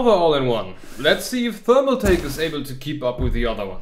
another all-in-one. Let's see if Thermaltake is able to keep up with the other one.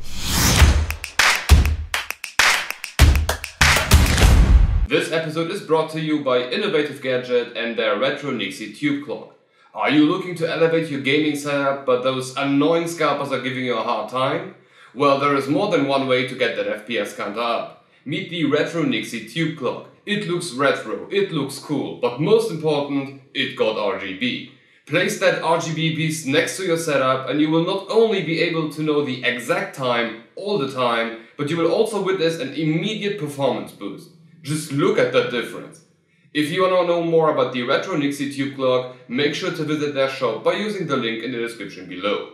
This episode is brought to you by Innovative Gadget and their Retro Nixie Tube Clock. Are you looking to elevate your gaming setup but those annoying scalpers are giving you a hard time? Well, there is more than one way to get that FPS counter up. Meet the Retro Nixie Tube Clock. It looks retro, it looks cool, but most important, it got RGB. Place that RGB beast next to your setup and you will not only be able to know the exact time all the time, but you will also witness an immediate performance boost. Just look at that difference. If you want to know more about the Retro Nixie Tube Clock, make sure to visit their shop by using the link in the description below.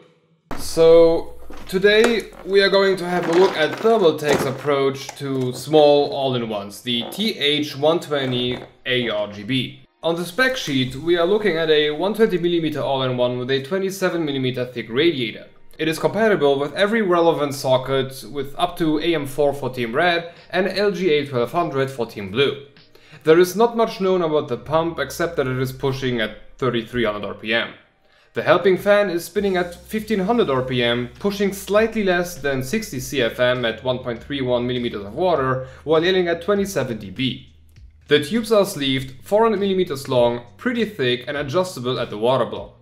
So, today we are going to have a look at Thermaltake's approach to small all-in-ones, the TH120 ARGB. On the spec sheet, we are looking at a 120mm all-in-one with a 27mm thick radiator. It is compatible with every relevant socket with up to AM4 for Team Red and LGA 1200 for Team Blue. There is not much known about the pump except that it is pushing at 3300 RPM. The helping fan is spinning at 1500 RPM, pushing slightly less than 60 CFM at 1.31mm of water while yelling at 27 dB. The tubes are sleeved, 400mm long, pretty thick and adjustable at the water block.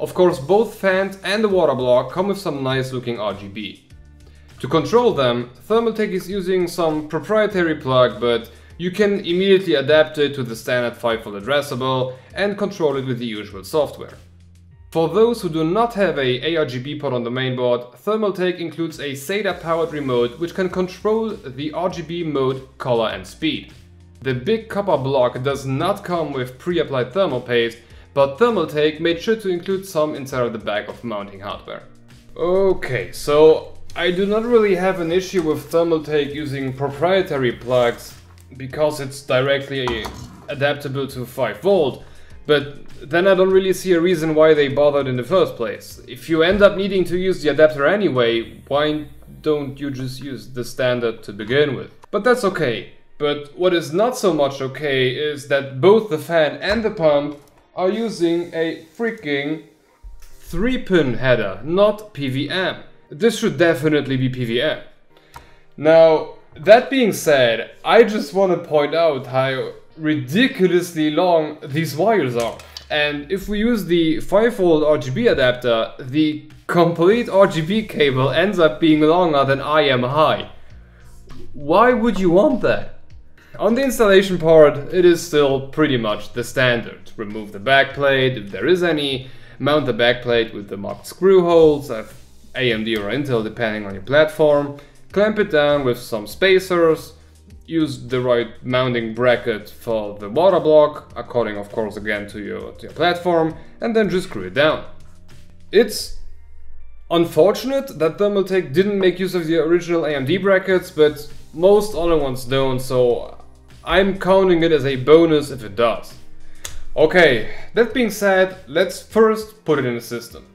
Of course both fans and the water block come with some nice looking RGB. To control them, Thermaltake is using some proprietary plug but you can immediately adapt it to the standard 5V addressable and control it with the usual software. For those who do not have a ARGB port on the mainboard, Thermaltake includes a SATA powered remote which can control the RGB mode, color and speed. The big copper block does not come with pre-applied thermal paste but Thermaltake made sure to include some inside of the bag of mounting hardware. Okay, so I do not really have an issue with Thermaltake using proprietary plugs because it's directly adaptable to 5 volt, but then I don't really see a reason why they bothered in the first place. If you end up needing to use the adapter anyway, why don't you just use the standard to begin with? But that's okay. But what is not so much okay is that both the fan and the pump are using a freaking 3-pin header, not PWM. This should definitely be PWM. Now, that being said, I just want to point out how ridiculously long these wires are. And if we use the 5V RGB adapter, the complete RGB cable ends up being longer than I am high. Why would you want that? On the installation part, it is still pretty much the standard. Remove the backplate if there is any, mount the backplate with the marked screw holes, of AMD or Intel depending on your platform, clamp it down with some spacers, use the right mounting bracket for the water block, according of course again to your, to your platform, and then just screw it down. It's unfortunate that Thermaltake didn't make use of the original AMD brackets, but most other ones don't, so I'm counting it as a bonus if it does. Okay, that being said, let's first put it in the system.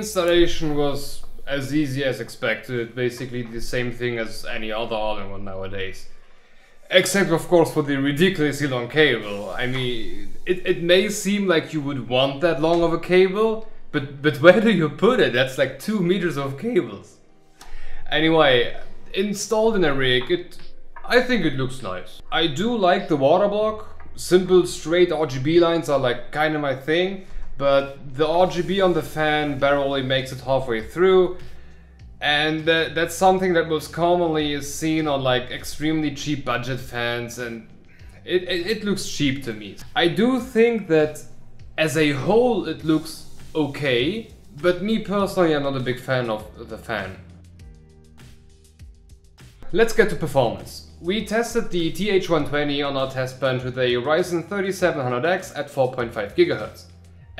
Installation was as easy as expected, basically the same thing as any other all-in-one nowadays. Except of course for the ridiculously long cable. I mean, it, it may seem like you would want that long of a cable, but, but where do you put it? That's like two meters of cables. Anyway, installed in a rig, it, I think it looks nice. I do like the water block. Simple straight RGB lines are like kind of my thing but the RGB on the fan barely makes it halfway through and that, that's something that most commonly is seen on like extremely cheap budget fans and it, it, it looks cheap to me. I do think that as a whole it looks okay, but me personally I'm not a big fan of the fan. Let's get to performance. We tested the TH120 on our test bench with a Ryzen 3700X at 4.5 GHz.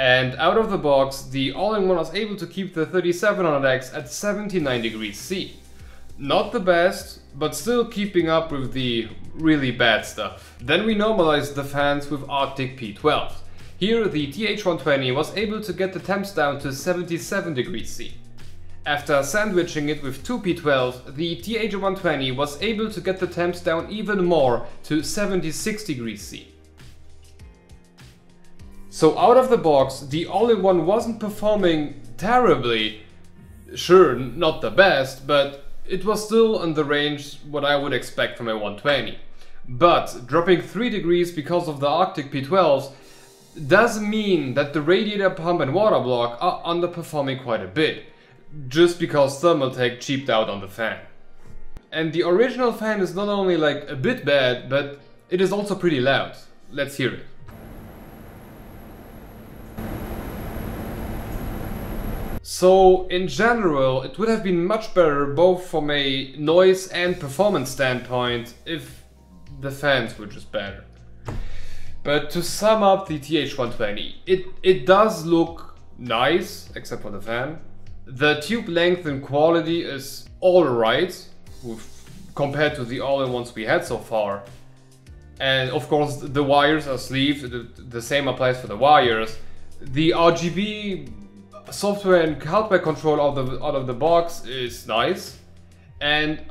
And out of the box, the all-in-one was able to keep the 3700X at 79 degrees C. Not the best, but still keeping up with the really bad stuff. Then we normalized the fans with Arctic P12. Here the TH120 was able to get the temps down to 77 degrees C. After sandwiching it with two P12, the TH120 was able to get the temps down even more to 76 degrees C. So out of the box, the all-in-one wasn't performing terribly. Sure, not the best, but it was still in the range what I would expect from a 120. But dropping 3 degrees because of the Arctic P12s does mean that the radiator pump and water block are underperforming quite a bit, just because Thermaltake cheaped out on the fan. And the original fan is not only like a bit bad, but it is also pretty loud. Let's hear it. So in general, it would have been much better both from a noise and performance standpoint if the fans were just better. But to sum up the TH120, it, it does look nice, except for the fan. The tube length and quality is alright, compared to the all-in-ones we had so far. And of course the wires are sleeved, the, the same applies for the wires. The RGB software and hardware control out of, out of the box is nice. And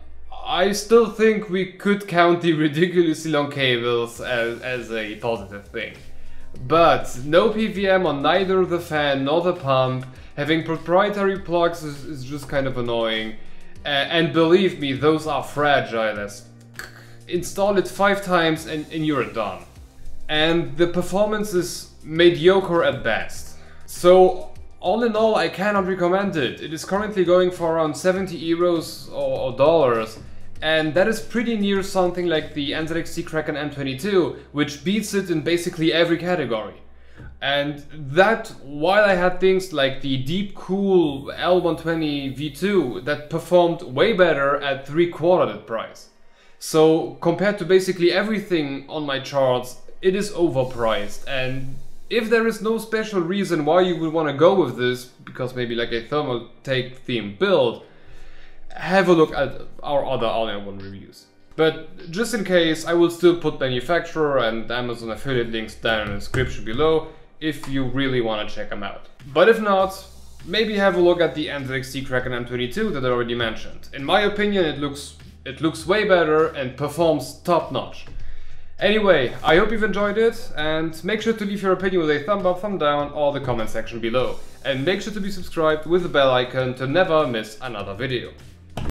I still think we could count the ridiculously long cables as, as a positive thing. But no PWM on neither the fan nor the pump, having proprietary plugs is, is just kind of annoying. Uh, and believe me, those are fragile as install it five times and, and you're done. And the performance is mediocre at best. So all in all, I cannot recommend it. It is currently going for around 70 euros or, or dollars, and that is pretty near something like the NZXT Kraken M22, which beats it in basically every category. And that, while I had things like the Deepcool L120 V2 that performed way better at three quarter that price. So compared to basically everything on my charts, it is overpriced and if there is no special reason why you would want to go with this, because maybe like a Thermaltake theme build, have a look at our other all-in-one reviews. But just in case, I will still put manufacturer and Amazon affiliate links down in the description below if you really want to check them out. But if not, maybe have a look at the NZXT Kraken M22 that I already mentioned. In my opinion, it looks it looks way better and performs top notch. Anyway, I hope you've enjoyed it, and make sure to leave your opinion with a thumb up, thumb down, or the comment section below. And make sure to be subscribed with the bell icon to never miss another video.